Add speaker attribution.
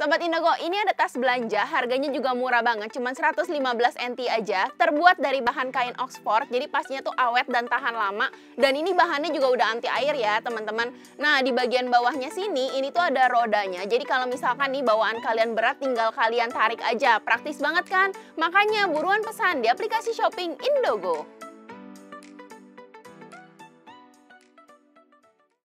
Speaker 1: Sobat Indogo, ini ada tas belanja, harganya juga murah banget, cuma 115 NT aja. Terbuat dari bahan kain Oxford, jadi pastinya tuh awet dan tahan lama. Dan ini bahannya juga udah anti air ya, teman-teman. Nah, di bagian bawahnya sini, ini tuh ada rodanya. Jadi kalau misalkan nih bawaan kalian berat, tinggal kalian tarik aja. Praktis banget kan? Makanya buruan pesan di aplikasi shopping Indogo.